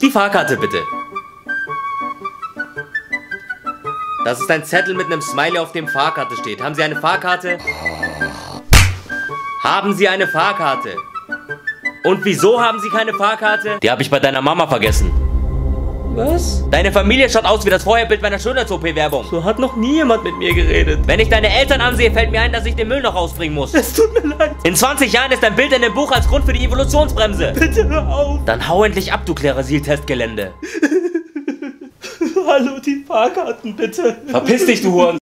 Die Fahrkarte bitte. Das ist ein Zettel mit einem Smiley, auf dem Fahrkarte steht. Haben Sie eine Fahrkarte? Haben Sie eine Fahrkarte? Und wieso haben Sie keine Fahrkarte? Die habe ich bei deiner Mama vergessen. Was? Deine Familie schaut aus wie das Vorherbild meiner Schönheits-OP-Werbung. So hat noch nie jemand mit mir geredet. Wenn ich deine Eltern ansehe, fällt mir ein, dass ich den Müll noch rausbringen muss. Es tut mir leid. In 20 Jahren ist dein Bild in dem Buch als Grund für die Evolutionsbremse. Bitte hör auf. Dann hau endlich ab, du Klerasil-Testgelände. Hallo, die Fahrkarten bitte. Verpiss dich, du Huren.